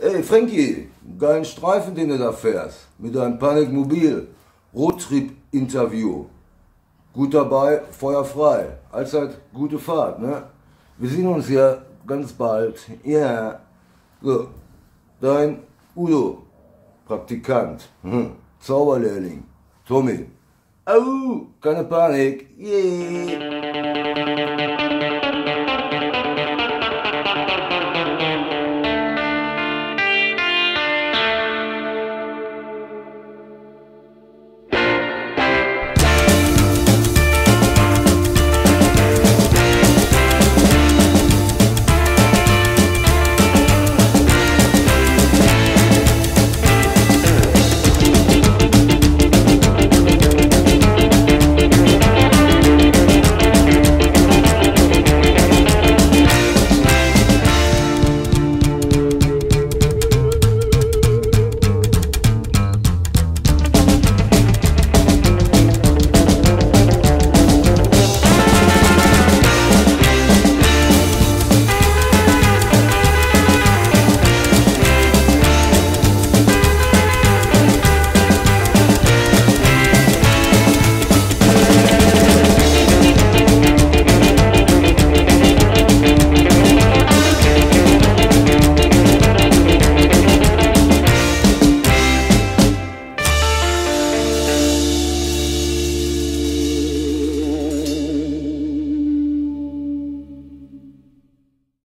Ey, Frankie, geilen Streifen, den du da fährst. Mit deinem Panikmobil. Roadtrip-Interview. Gut dabei, Feuer frei. Allzeit gute Fahrt, ne? Wir sehen uns ja ganz bald. Ja. So. Dein Udo. Praktikant. Hm. Zauberlehrling. Tommy. Au, keine Panik. Yeah.